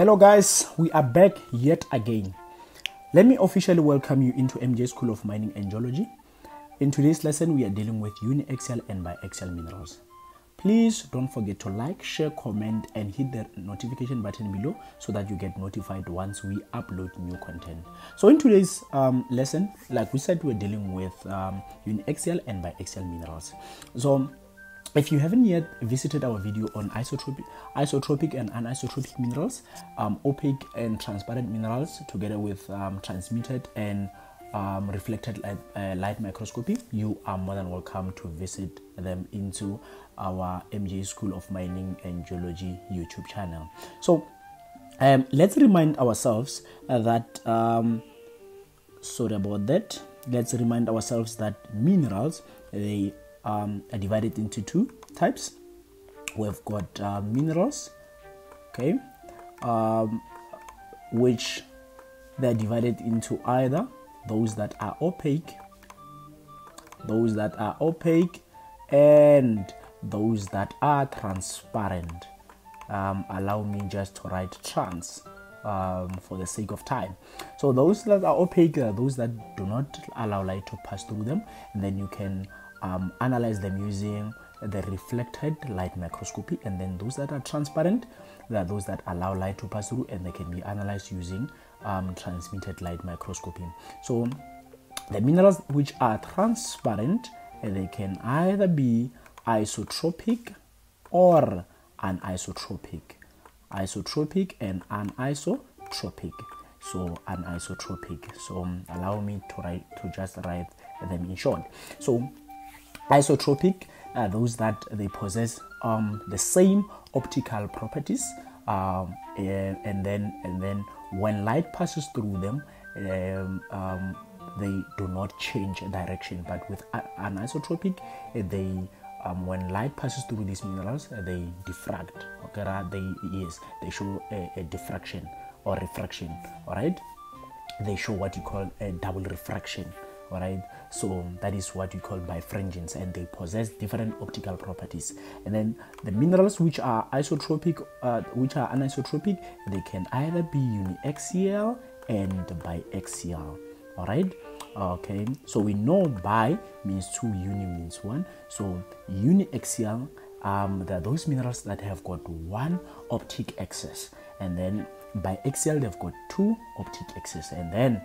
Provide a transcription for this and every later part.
Hello, guys, we are back yet again. Let me officially welcome you into MJ School of Mining and Geology. In today's lesson, we are dealing with uniaxial and biaxial minerals. Please don't forget to like, share, comment, and hit the notification button below so that you get notified once we upload new content. So, in today's um, lesson, like we said, we're dealing with um, and biaxial minerals. So, if you haven't yet visited our video on isotropic, isotropic and anisotropic minerals, um, opaque and transparent minerals, together with um, transmitted and um, reflected light, uh, light, microscopy, you are more than welcome to visit them into our MJ School of Mining and Geology YouTube channel. So um, let's remind ourselves uh, that, um, sorry about that, let's remind ourselves that minerals, they um, are divided into two types. We've got uh, minerals, okay, um, which they're divided into either those that are opaque, those that are opaque, and those that are transparent. Um, allow me just to write trans um, for the sake of time. So those that are opaque are those that do not allow light to pass through them, and then you can um, analyze them using the reflected light microscopy and then those that are transparent they are those that allow light to pass through and they can be analyzed using um, transmitted light microscopy. So the minerals which are transparent they can either be isotropic or anisotropic. Isotropic and anisotropic. So anisotropic. So allow me to write to just write them in short. So isotropic uh, those that they possess um, the same optical properties um, and, and, then and then when light passes through them um, um they do not change direction. But with anisotropic uh, they um, when light passes through these minerals uh, they diffract. Okay they yes they show a, a diffraction or refraction. All right? They show what you call a double refraction right? So that is what we call birefringence and they possess different optical properties. And then the minerals which are isotropic uh, which are anisotropic they can either be uniaxial and biaxial all right okay so we know bi means two uni means one. So uniaxial um, there are those minerals that have got one optic axis and then biaxial they've got two optic axes and then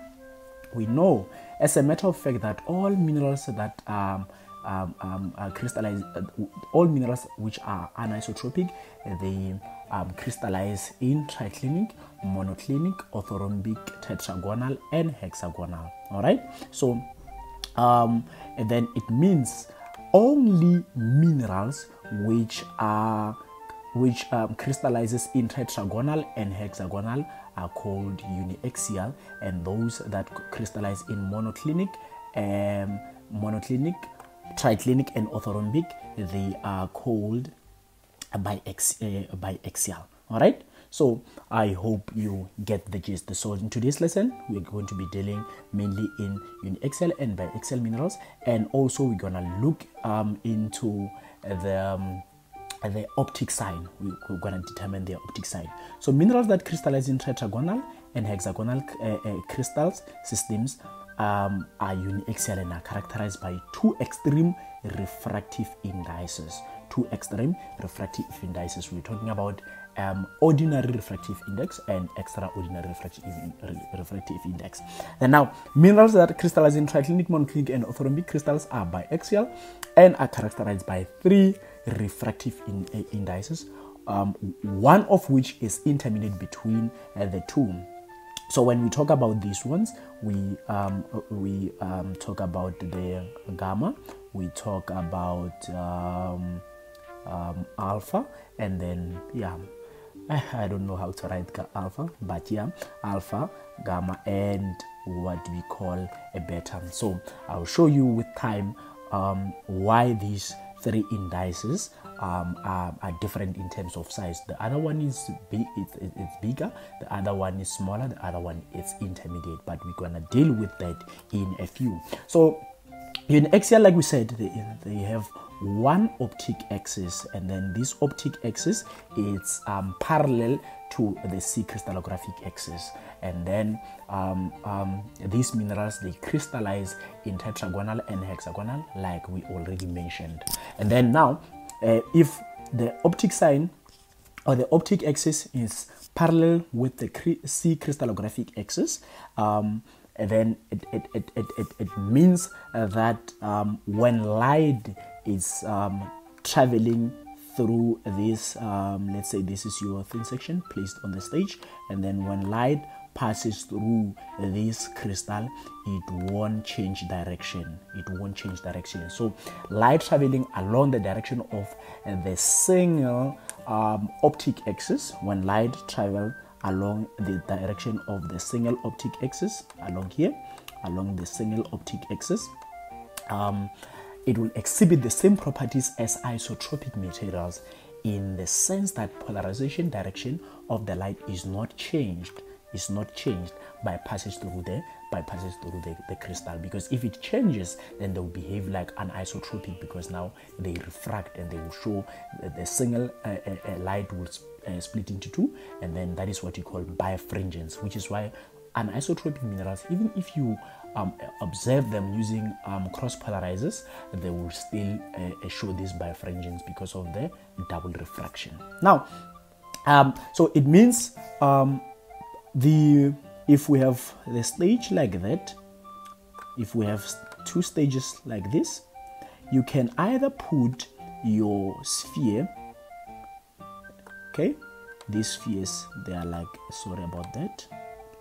we know as a matter of fact that all minerals that um, um, um, uh, crystallize, uh, all minerals which are anisotropic, they um, crystallize in triclinic, monoclinic, orthorhombic, tetragonal, and hexagonal. All right. So, um, and then it means only minerals which are which crystallizes in tetragonal and hexagonal are called uniaxial, and those that crystallize in monoclinic, um, monoclinic, triclinic, and orthorhombic, they are called biex- uh, biaxial. All right. So I hope you get the gist. So in today's lesson, we're going to be dealing mainly in uniaxial and biaxial minerals, and also we're gonna look um, into the um, the optic sign. We, are going to determine their optic sign. So minerals that crystallize in tetragonal and hexagonal uh, uh, crystals systems um, are uniaxial and are characterized by two extreme refractive indices. Two extreme refractive indices. We're talking about um, ordinary refractive index and extraordinary refractive, refractive index. And now, minerals that crystallize in triclinic, monoclinic, and orthorhombic crystals are biaxial and are characterized by three refractive in, uh, indices, um, one of which is intermediate between uh, the two. So when we talk about these ones, we um, we um, talk about the gamma, we talk about um, um, alpha, and then yeah, I don't know how to write alpha, but yeah, alpha, gamma, and what we call a beta. So I'll show you with time um, why these three indices um, are, are, different in terms of size. The other one is big, it's, it's bigger. The other one is smaller. The other one is intermediate. But we're gonna deal with that in a few. So uniaxial like we said they, they have one optic axis and then this optic axis is um, parallel to the C crystallographic axis. And then um, um, these minerals they crystallize in tetragonal and hexagonal like we already mentioned. And then now uh, if the optic sign or the optic axis is parallel with the C crystallographic axis um, then it, it, it, it, it, means uh, that um, when light is um, traveling through this um, let's say this is your thin section placed on the stage and then when light passes through this crystal it won't change direction. It won't change direction. So light traveling along the direction of the single um, optic axis when light travel along the direction of the single optic axis along here along the single optic axis um, it will exhibit the same properties as isotropic materials in the sense that polarization direction of the light is not changed is not changed by passage through the by passage through the, the crystal. Because if it changes then they will behave like an isotropic because now they refract and they will show the single uh, uh, uh, light will uh, split into two and then that is what you call birefringence which is why anisotropic minerals even if you um, observe them using um, cross polarizers, they will still uh, show this birefringence because of the double refraction. Now, um, so it means um, the if we have the stage like that, if we have two stages like this, you can either put your sphere, okay, these spheres they are like sorry about that.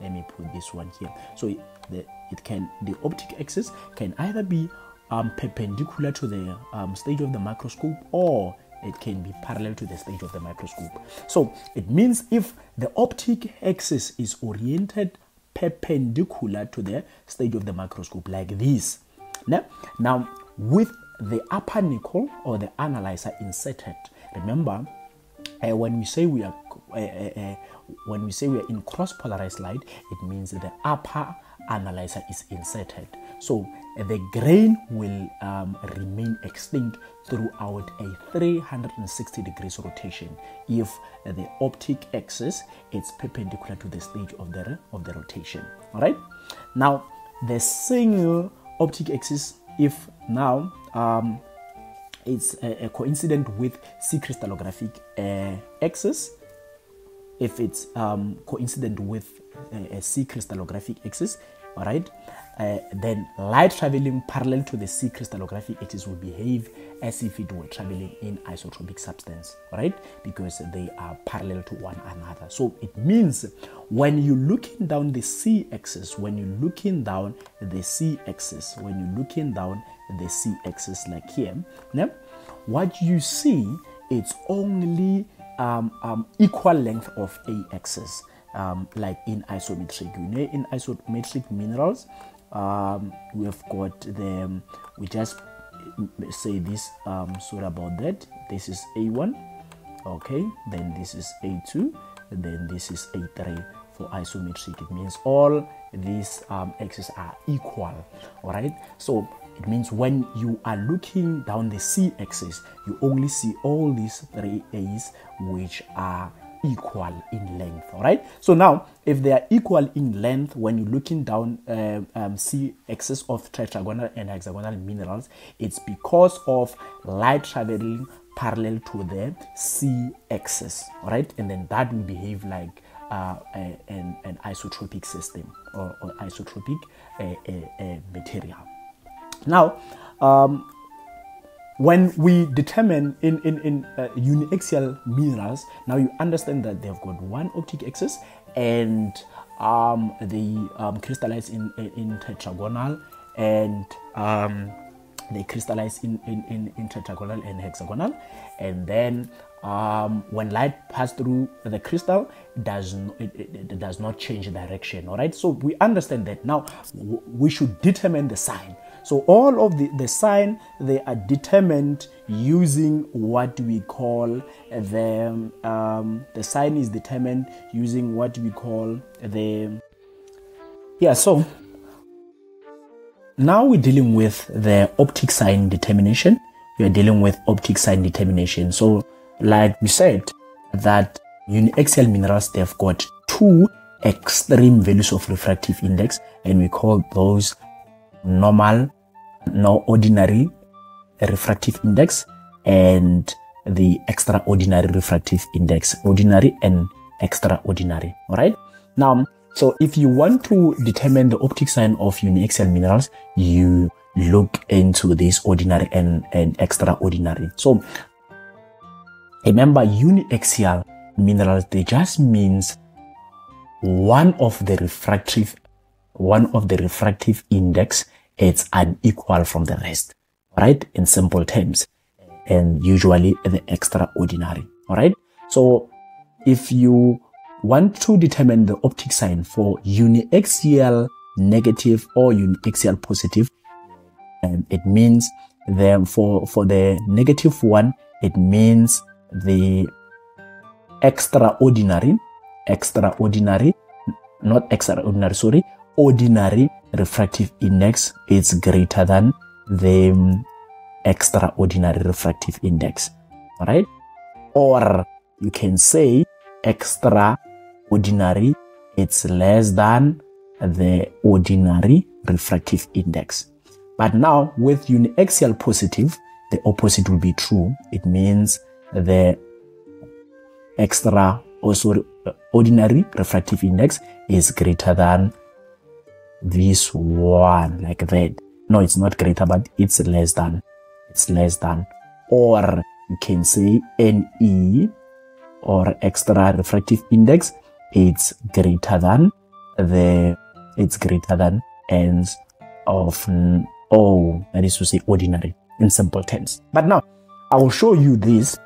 Let me put this one here. So the it can the optic axis can either be um, perpendicular to the um, stage of the microscope or it can be parallel to the stage of the microscope. So it means if the optic axis is oriented perpendicular to the stage of the microscope like this. Now, now with the upper nicol or the analyzer inserted, remember uh, when we say we are uh, uh, when we say we are in cross polarized light, it means the upper analyzer is inserted. So the grain will um, remain extinct throughout a 360 degrees rotation if the optic axis is perpendicular to the stage of the, of the rotation. All right. Now the single optic axis, if now um, it's a, a coincident with C crystallographic uh, axis, if it's um, coincident with a, a C crystallographic axis, all right, uh, then light traveling parallel to the C crystallographic axis will behave as if it were traveling in isotropic substance, right? Because they are parallel to one another. So it means when you're looking down the C axis, when you're looking down the C axis, when you're looking down the C axis like here, now, what you see it's only um, um, equal length of A axis. Um, like in isometric. You know, in isometric minerals, um, we've got the we just say this um, sorry about that. This is a1 okay? Then this is a2 then this is a3 for isometric. It means all these um, axes are equal all right so it means when you are looking down the c axis you only see all these three a's which are equal in length all right? So now if they are equal in length when you're looking down uh, um, c axis of tetragonal and hexagonal minerals it's because of light traveling parallel to the c axis all right? And then that will behave like uh, a, an, an, isotropic system or, or isotropic uh, material. Now um, when we determine in, in, in uh, uniaxial minerals, now you understand that they've got one optic axis and um, they um, crystallize in, in, tetragonal and um, they crystallize in, in, in, in, tetragonal and hexagonal. And then um, when light passes through the crystal, does, it, it, it does not change direction. All right. So we understand that now we should determine the sign. So all of the, the sign, they are determined using what we call the, um, the sign is determined using what we call the, yeah, so now we're dealing with the optic sign determination. We are dealing with optic sign determination. So, like we said, that uniaxial minerals, they've got two extreme values of refractive index, and we call those normal, no ordinary refractive index, and the extraordinary refractive index, ordinary and extraordinary. All right. Now, so if you want to determine the optic sign of uniaxial minerals, you look into this ordinary and, and extraordinary. So remember uniaxial minerals, they just means one of the refractive, one of the refractive index is unequal from the rest, right? In simple terms, and usually the extraordinary, all right? So if you want to determine the optic sign for uniaxial negative or uniaxial positive, and it means then for, for the negative one, it means the extraordinary, extraordinary, not extraordinary, sorry, ordinary refractive index is greater than the um, extraordinary refractive index. All right. Or you can say extra ordinary, it's less than the ordinary refractive index. But now with uniaxial positive, the opposite will be true. It means the extra oh, also uh, ordinary refractive index is greater than this one like that. No, it's not greater, but it's less than. It's less than. Or you can say NE or extra refractive index it's greater than the it's greater than ends of O, oh, that is to say ordinary in simple terms. But now I will show you this,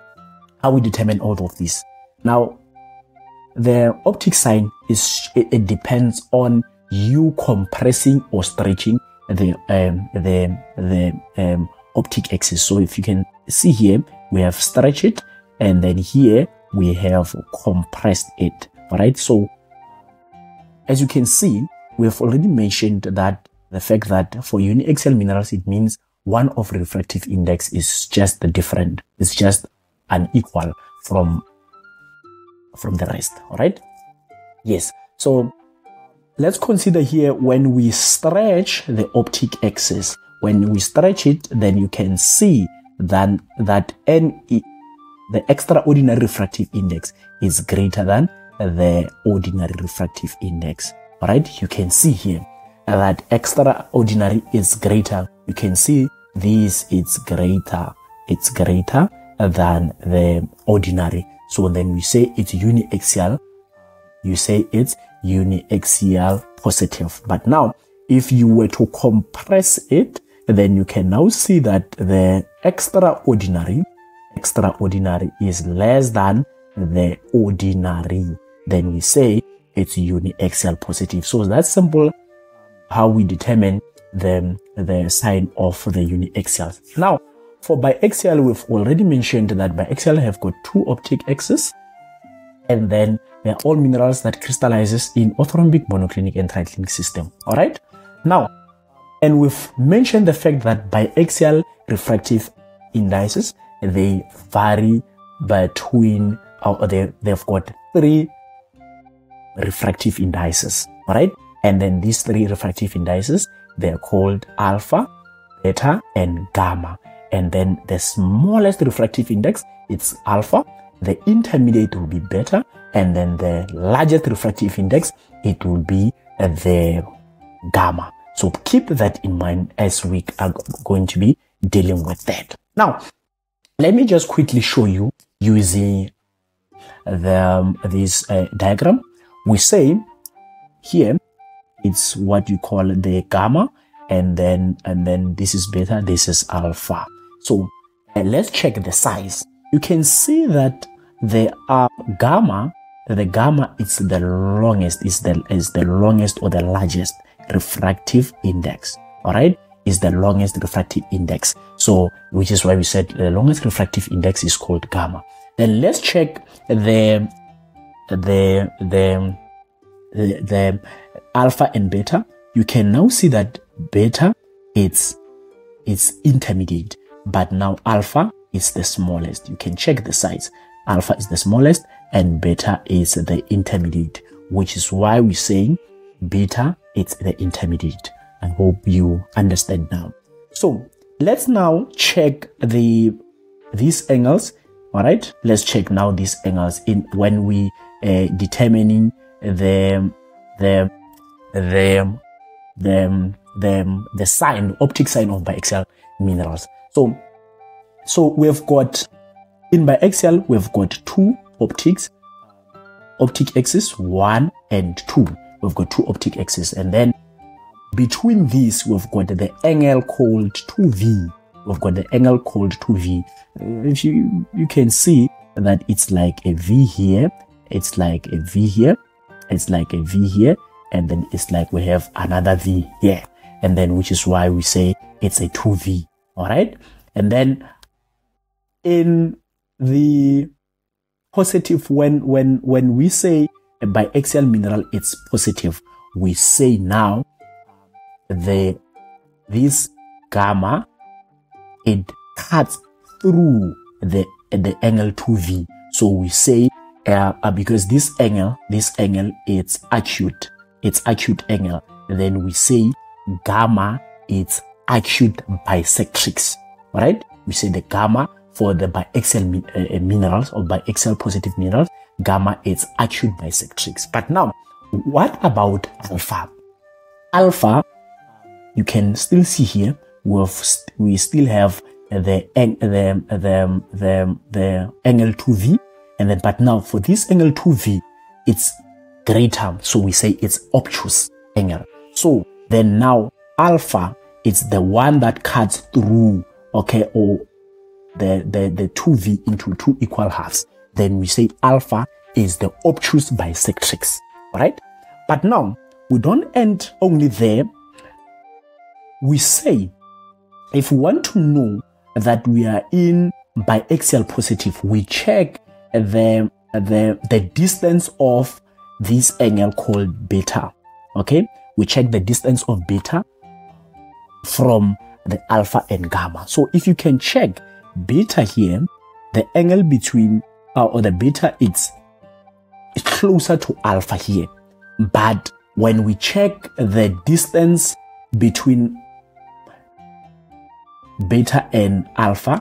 how we determine all of this. Now, the optic sign is, it, it depends on you compressing or stretching the, um, the, the, um, optic axis. So if you can see here, we have stretched it and then here we have compressed it. All right. So as you can see, we have already mentioned that the fact that for uniaxial minerals, it means one of refractive index is just different. It's just unequal from, from the rest. All right. Yes. So let's consider here when we stretch the optic axis, when we stretch it, then you can see that, that NE, the extraordinary refractive index is greater than the ordinary refractive index. All right, you can see here that extraordinary is greater. You can see this is greater. It's greater than the ordinary. So then we say it's uniaxial. You say it's uniaxial positive. But now, if you were to compress it, then you can now see that the extraordinary, extraordinary is less than the ordinary then we say it's uniaxial positive. So that's simple how we determine the, the sign of the uniaxial. Now, for biaxial, we've already mentioned that biaxial have got two optic axes, and then they're all minerals that crystallizes in orthorhombic, monoclinic, and triclinic system. All right. Now, and we've mentioned the fact that biaxial refractive indices they vary between, or they, they've got three refractive indices, all right? And then these three refractive indices, they're called alpha, beta, and gamma. And then the smallest refractive index, it's alpha, the intermediate will be beta, and then the largest refractive index, it will be the gamma. So keep that in mind as we are going to be dealing with that. Now, let me just quickly show you using the, um, this uh, diagram we say here it's what you call the gamma and then and then this is beta this is alpha so uh, let's check the size you can see that the uh, gamma the gamma is the longest is the is the longest or the largest refractive index all right? Is the longest refractive index. So which is why we said the longest refractive index is called gamma. Then let's check the the the the, the alpha and beta, you can now see that beta it's it's intermediate but now alpha is the smallest. You can check the size. Alpha is the smallest and beta is the intermediate which is why we're saying beta it's the intermediate. I hope you understand now. So let's now check the these angles. All right let's check now these angles in when we uh, determining the the the the the the sign optic sign of biaxial minerals. So so we've got in biaxial we've got two optics um, optic axis one and two. We've got two optic axes. And then um, between these we've got the angle called 2v we've got the angle called 2v uh, if you you can see that it's like a v here it's like a v here it's like a v here and then it's like we have another v here. And then which is why we say it's a 2v all right? And then in the positive when when when we say a biaxial mineral it's positive. We say now the this gamma it cuts through the the angle 2v so we say uh, uh, because this angle this angle it's acute it's acute angle. Then we say gamma it's acute bisectrix right we say the gamma for the biaxial uh, minerals or biaxial positive minerals gamma is acute bisectrix. But now what about alpha? Alpha you can still see here we have, we still have the the the the, the angle 2v and then but now for this angle 2v it's greater. So we say it's obtuse angle. So then now alpha is the one that cuts through okay or the the the 2v into two equal halves then we say alpha is the obtuse bisectrix right but now we don't end only there we say if we want to know that we are in biaxial positive we check the the the distance of this angle called beta. Okay, we check the distance of beta from the alpha and gamma. So if you can check beta here, the angle between uh, or the beta it's closer to alpha here. But when we check the distance between beta and alpha,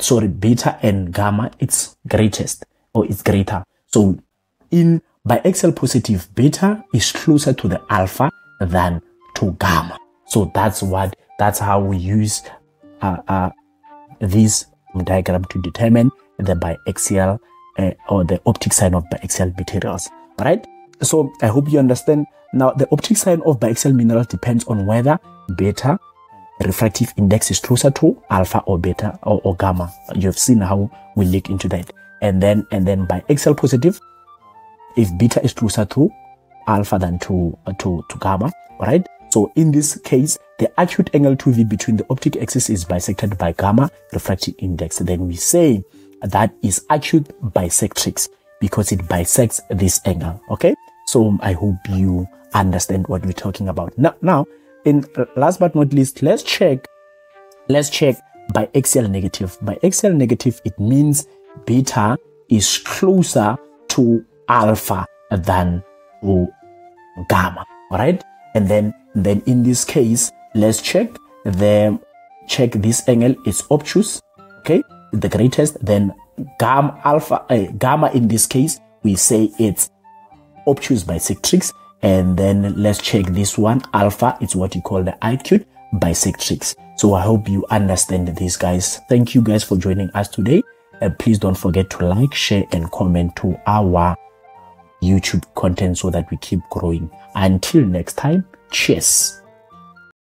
sorry, beta and gamma, it's greatest or it's greater. So in biaxial positive, beta is closer to the alpha than to gamma. So that's what, that's how we use uh, uh, this diagram to determine the biaxial uh, or the optic sign of biaxial materials. Right. So I hope you understand. Now the optic sign of biaxial minerals depends on whether beta refractive index is closer to alpha or beta or, or gamma. You've seen how we look into that. And then, and then biaxial positive, if beta is closer to alpha than to, to, to gamma, right? So in this case, the acute angle 2V between the optic axis is bisected by gamma refractive index. Then we say that is acute bisectrix because it bisects this angle. Okay. So I hope you understand what we're talking about. Now, now in uh, last but not least, let's check, let's check biaxial negative. Biaxial negative, it means beta is closer to alpha than to gamma. All right. And then, then in this case, let's check the, check this angle is obtuse. Okay. The greatest, then gamma alpha, uh, gamma in this case, we say it's obtuse bisectrix and then let's check this one. Alpha is what you call the acute bisectrix. So I hope you understand this guys. Thank you guys for joining us today. Uh, please don't forget to like, share and comment to our YouTube content so that we keep growing. Until next time, cheers.